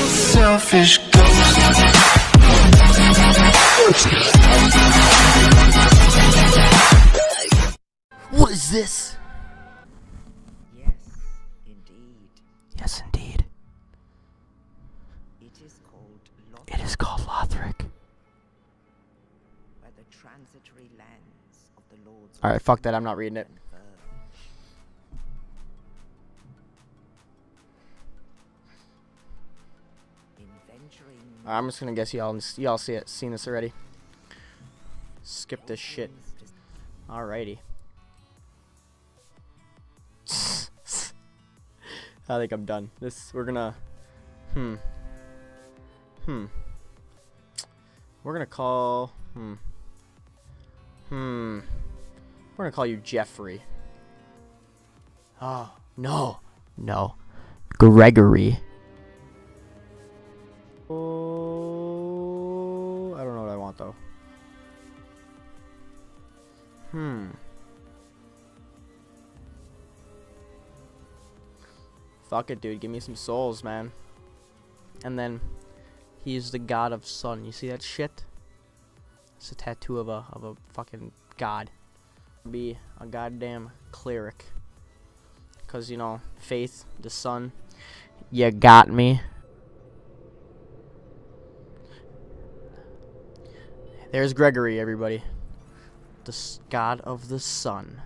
selfish ghost. What is this? Yes, indeed. Yes, indeed. It is called It is called Lothric. by the transitory lands of the Lords Alright, fuck that. I'm not reading it. I'm just gonna guess y'all y'all see it, seen this already. Skip this shit. Alrighty. I think I'm done. This we're gonna hmm. Hmm. We're gonna call hmm. Hmm. We're gonna call you Jeffrey. Oh no. No. Gregory. Oh I don't know what I want though. Hmm. Fuck it, dude. Give me some souls, man. And then, he's the god of sun. You see that shit? It's a tattoo of a of a fucking god. Be a goddamn cleric. Cause you know, faith, the sun. You got me. There's Gregory, everybody the god of the sun.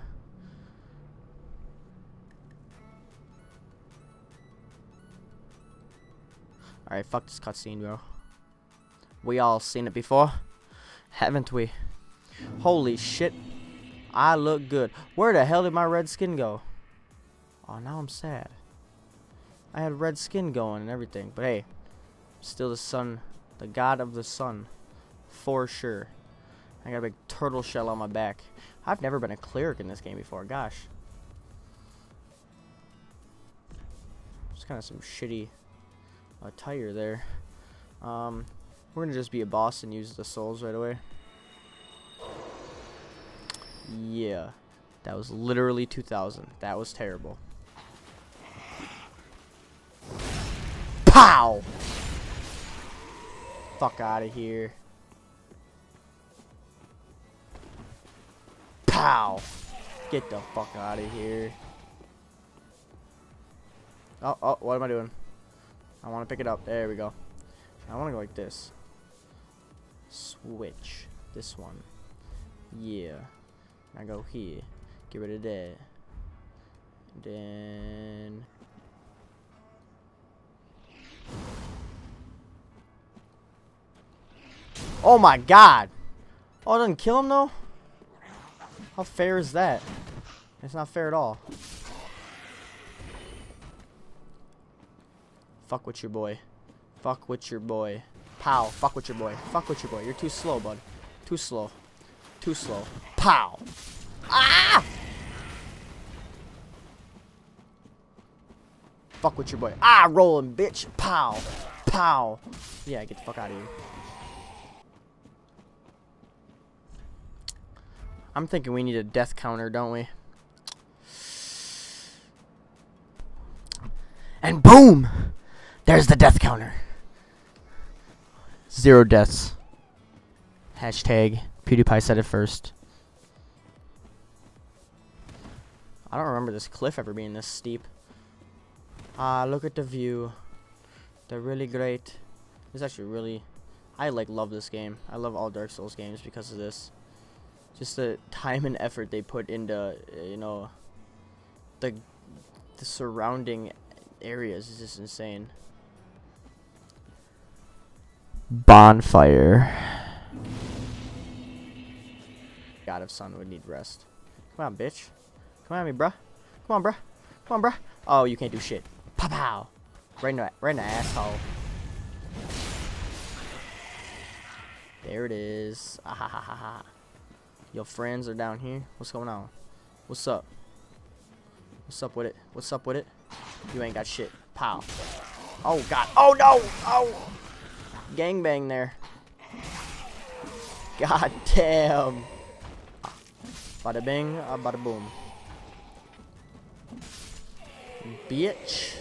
Alright, fuck this cutscene, bro. We all seen it before, haven't we? Holy shit. I look good. Where the hell did my red skin go? Oh, now I'm sad. I had red skin going and everything, but hey, still the sun, the god of the sun, for sure. I got a big turtle shell on my back. I've never been a cleric in this game before. Gosh. It's kind of some shitty attire there. Um, we're gonna just be a boss and use the souls right away. Yeah, that was literally 2,000. That was terrible. Pow! Fuck out of here. Pow! Get the fuck out of here. Oh, oh, what am I doing? I want to pick it up. There we go. I want to go like this. Switch. This one. Yeah. I go here. Get rid of that. Then. Oh my god! Oh, it doesn't kill him though? How fair is that? It's not fair at all. Fuck with your boy. Fuck with your boy. Pow. Fuck with your boy. Fuck with your boy. You're too slow, bud. Too slow. Too slow. Pow. Ah! Fuck with your boy. Ah, rolling, bitch. Pow. Pow. Yeah, get the fuck out of here. I'm thinking we need a death counter, don't we? And boom! There's the death counter. Zero deaths. Hashtag PewDiePie said it first. I don't remember this cliff ever being this steep. Ah, look at the view. They're really great. It's actually really... I, like, love this game. I love all Dark Souls games because of this. Just the time and effort they put into, uh, you know, the, the surrounding areas is just insane. Bonfire. God of Sun would need rest. Come on, bitch. Come at me, bruh. Come on, bruh. Come on, bruh. Oh, you can't do shit. Pow pow. Right in the, right in the asshole. There it is. Ah, ha, ha, ha, ha. Your friends are down here. What's going on? What's up? What's up with it? What's up with it? You ain't got shit. Pow. Oh, God. Oh, no. Oh. Gangbang there. God damn. Bada bing, uh, bada boom. Bitch.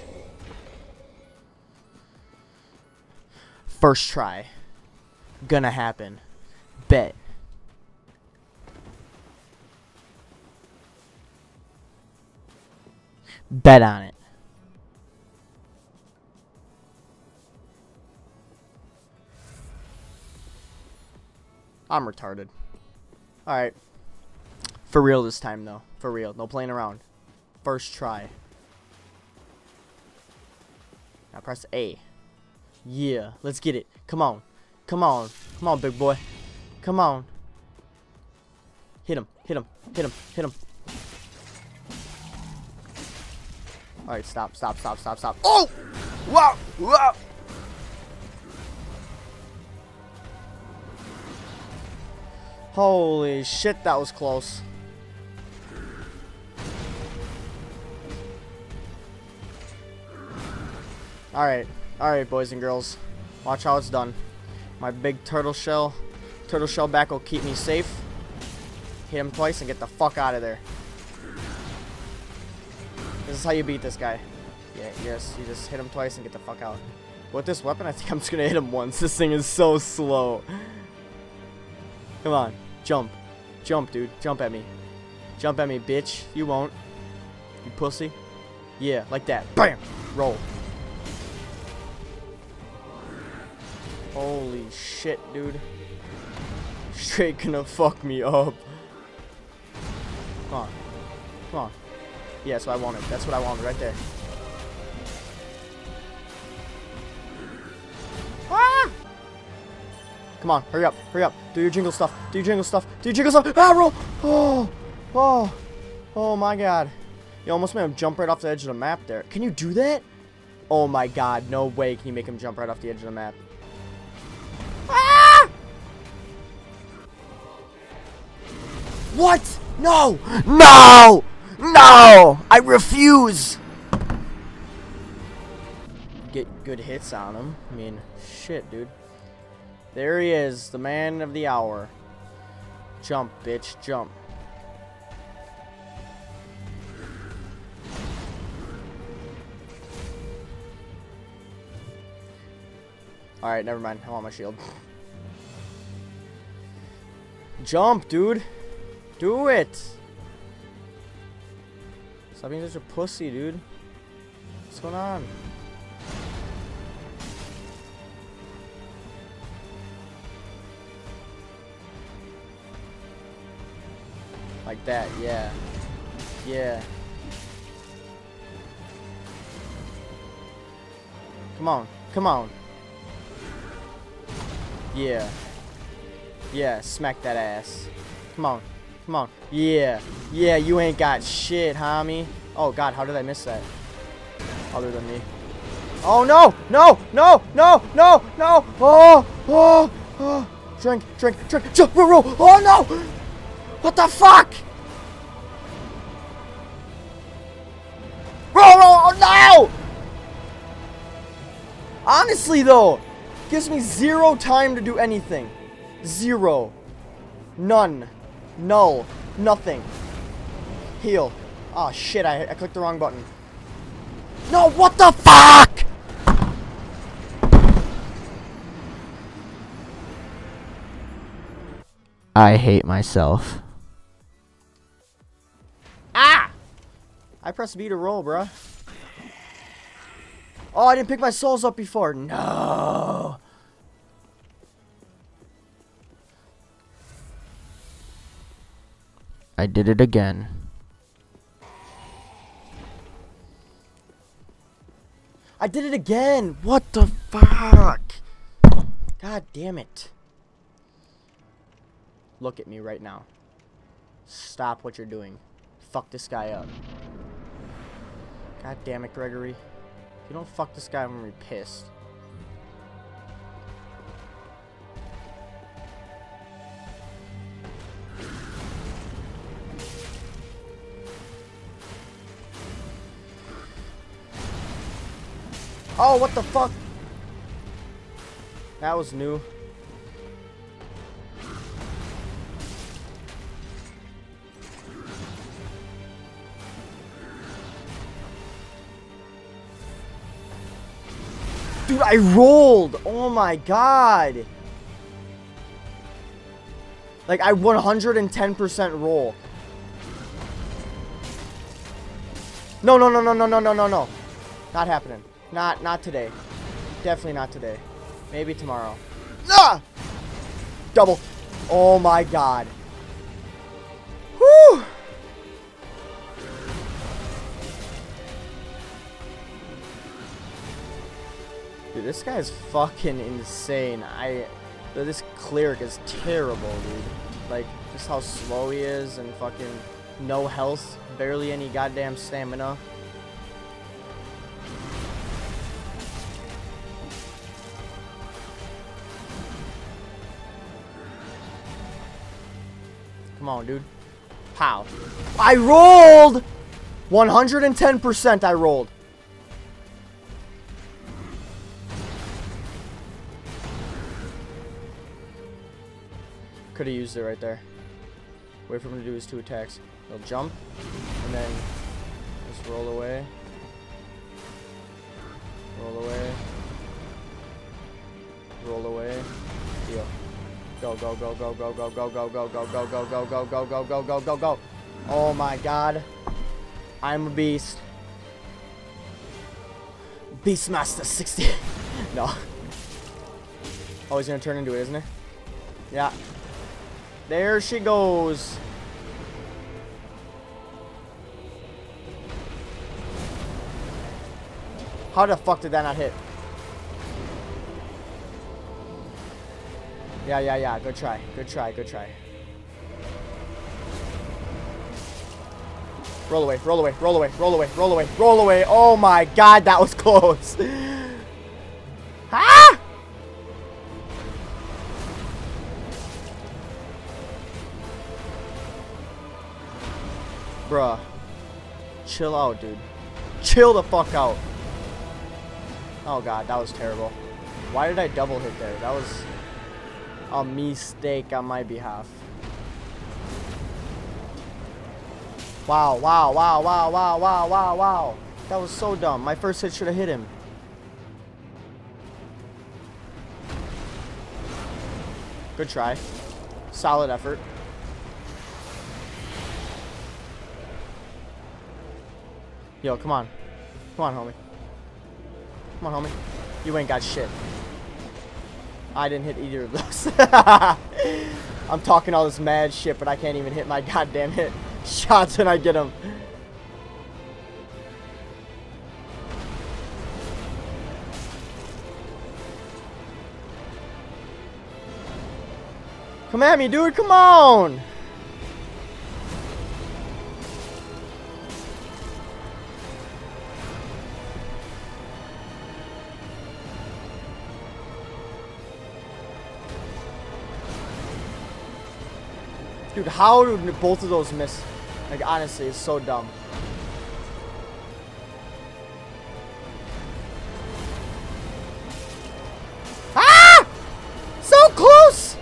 First try. Gonna happen. Bet. Bet on it. I'm retarded. Alright. For real this time, though. For real. No playing around. First try. Now press A. Yeah. Let's get it. Come on. Come on. Come on, big boy. Come on. Hit him. Hit him. Hit him. Hit him. Alright, stop, stop, stop, stop, stop. Oh! Wow! Wow! Holy shit, that was close. Alright, alright, boys and girls. Watch how it's done. My big turtle shell, turtle shell back will keep me safe. Hit him twice and get the fuck out of there. This is how you beat this guy. Yeah, yes, you just hit him twice and get the fuck out. With this weapon, I think I'm just gonna hit him once. This thing is so slow. Come on, jump. Jump, dude. Jump at me. Jump at me, bitch. You won't. You pussy. Yeah, like that. Bam! Roll. Holy shit, dude. Straight gonna fuck me up. Come on. Come on. Yeah, what I wanted. That's what I wanted right there. Ah! Come on, hurry up, hurry up. Do your jingle stuff. Do your jingle stuff. Do your jingle stuff. Ah, roll! Oh! Oh! Oh my god. You almost made him jump right off the edge of the map there. Can you do that? Oh my god, no way can you make him jump right off the edge of the map. Ah! What? No! No! No! I refuse! Get good hits on him. I mean, shit, dude. There he is, the man of the hour. Jump, bitch, jump. Alright, never mind. I want my shield. Jump, dude. Do it. Stop being such a pussy, dude. What's going on? Like that, yeah. Yeah. Come on, come on. Yeah. Yeah, smack that ass. Come on. Come on. Yeah. Yeah, you ain't got shit, homie. Oh, God, how did I miss that? Other than me. Oh, no! No! No! No! No! No! Oh! Oh! Oh! Drink, drink, drink, jump, roll! Oh, no! What the fuck? Roll, roll! Oh, no! Honestly, though, gives me zero time to do anything. Zero. None. Null. Nothing. Heal. Oh shit, I, I clicked the wrong button. No, what the fuck? I hate myself. Ah! I pressed B to roll, bruh. Oh, I didn't pick my souls up before. No. I did it again. I did it again. What the fuck? God damn it. Look at me right now. Stop what you're doing. Fuck this guy up. God damn it, Gregory. If you don't fuck this guy, I'm gonna be pissed. Oh, what the fuck? That was new. Dude, I rolled! Oh my god! Like, I 110% roll. No, no, no, no, no, no, no, no, no. Not happening. Not, not today. Definitely not today. Maybe tomorrow. Ah! Double. Oh my god. Whew! Dude, this guy's fucking insane. I, this cleric is terrible, dude. Like, just how slow he is and fucking no health, barely any goddamn stamina. Come on, dude. Pow. I rolled! 110% I rolled. Could have used it right there. Wait for him to do his two attacks. He'll jump, and then just roll away. Roll away. Roll away. Deal. Go, go, go, go, go, go, go, go, go, go, go, go, go, go, go, go, go, go, go, go. Oh my god. I'm a beast. Beastmaster 60. no. Oh, he's gonna turn into it, isn't he? Yeah. There she goes. How the fuck did that not hit? Yeah, yeah, yeah. Good try. Good try. Good try. Roll away. Roll away. Roll away. Roll away. Roll away. Roll away. Oh my god, that was close. ah! Bruh. Chill out, dude. Chill the fuck out. Oh god, that was terrible. Why did I double hit there? That was a mistake on my behalf. Wow, wow, wow, wow, wow, wow, wow, wow. That was so dumb. My first hit should have hit him. Good try. Solid effort. Yo, come on. Come on, homie. Come on, homie. You ain't got shit. I didn't hit either of those. I'm talking all this mad shit, but I can't even hit my goddamn hit shots when I get them. Come at me, dude. Come on. Dude, how did both of those miss? Like, honestly, it's so dumb. Ah! So close!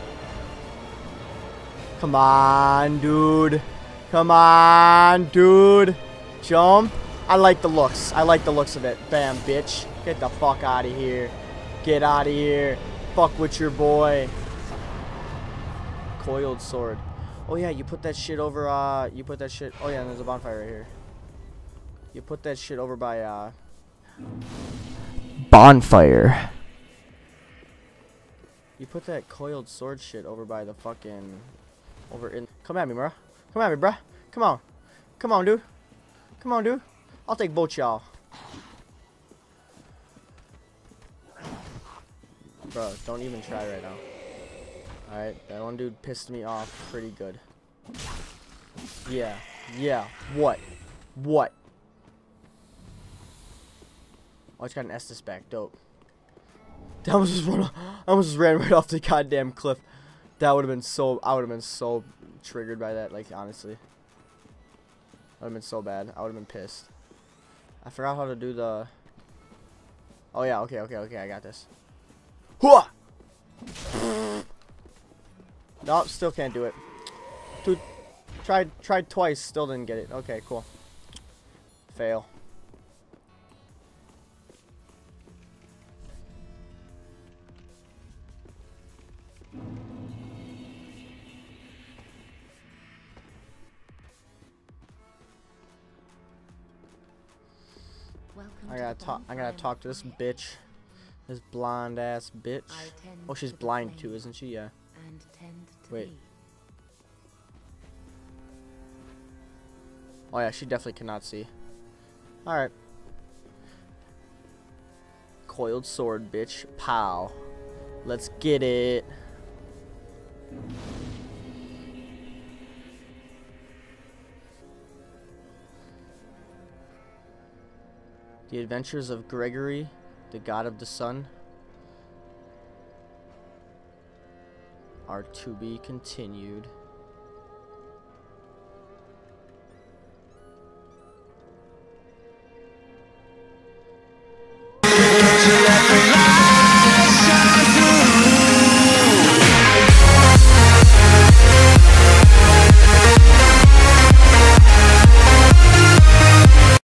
Come on, dude. Come on, dude. Jump. I like the looks. I like the looks of it. Bam, bitch. Get the fuck out of here. Get out of here. Fuck with your boy. Coiled sword. Oh yeah, you put that shit over, uh, you put that shit, oh yeah, and there's a bonfire right here. You put that shit over by, uh, bonfire. You put that coiled sword shit over by the fucking, over in, come at me, bro. Come at me, bro. Come on. Come on, dude. Come on, dude. I'll take both y'all. Bro, don't even try right now. Alright, that one dude pissed me off pretty good. Yeah, yeah, what? What? Oh, I just got an Estus back, dope. That was just one. I almost just ran right off the goddamn cliff. That would have been so. I would have been so triggered by that. Like honestly, that would have been so bad. I would have been pissed. I forgot how to do the. Oh yeah. Okay. Okay. Okay. I got this. Hooah! Nope, still can't do it. Dude, tried, tried twice, still didn't get it. Okay, cool. Fail. I gotta talk. I gotta talk to this bitch, this blonde ass bitch. Oh, she's blind too, isn't she? Yeah. And tend to Wait. thee. Oh yeah, she definitely cannot see. All right. Coiled sword, bitch. Pow. Let's get it. The Adventures of Gregory, the God of the Sun, are to be continued.